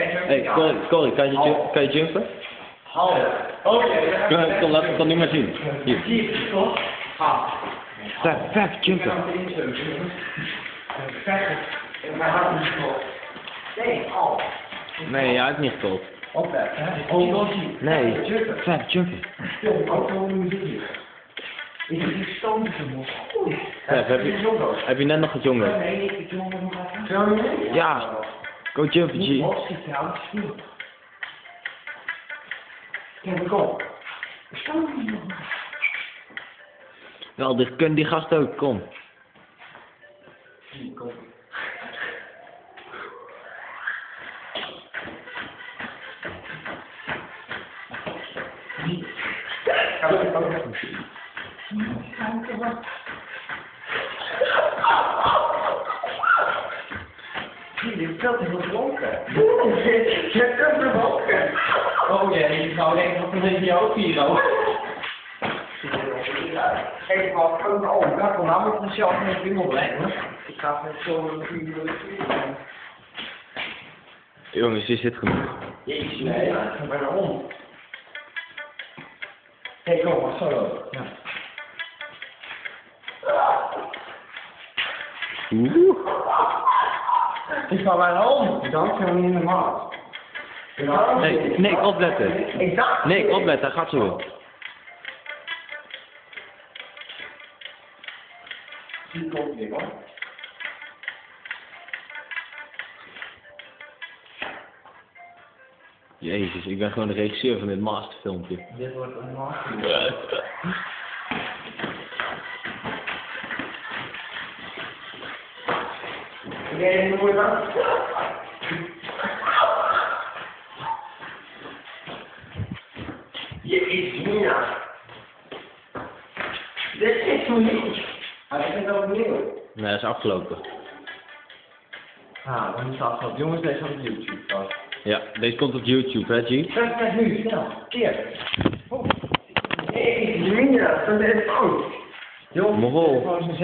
Hey, Corey, Corey kan, je, kan je jumpen? Hallo. Oké. Kom, kom, laat het dan nu maar zien. Hier. Zie toch? Ha. Vijf, vijf, jumpen. Mijn hand is vol. Nee, al. Nee, hij heeft niet gekocht. Opletten, hè? Oh, Nee, Jumpen. vijf, jumpen. Stil, auto en muziek hier. Is het die stoomstemmen? Oei. Vijf, heb je, heb je net nog gedjongen? Nee, ik jongen nog even. Niet? Ja. Go jumpen, G. Wel, dit kunnen die gasten ook, kom. Kom. Veel te veel gedronken. Je veel gedronken. Oh jee, ik zou denken dat het jou Piro. Geef wat van oh, dat kon nou met mezelf in het piemel brengen. Ik ga met zo'n video. Jongens, hier zit genoeg. Jezus, nee, ja, ik ben om. Hé, kom maar, zo. Ja. Oeh. Ik ga bijna om. Ik dacht helemaal niet in de maat. Nee, nee, opletten. Ik dacht. Nee, opletten, hij gaat zo weer. Die komt weer hoor. Jezus, ik ben gewoon de regisseur van dit masterfilmpje. Dit wordt een dat moet je wel. Jezus, Mina. Dit is zo niet. Hij is nog opnieuw. Nee, dat is afgelopen. Ah, dan is het afgelopen. Jongens, deze op YouTube. vast. Ja, deze komt op YouTube, hè, G? Kijk, kijk nu, snel. Keer. Oh. Jezus, Mina, dat is fout. Jongens, Mogol. gewoon zijn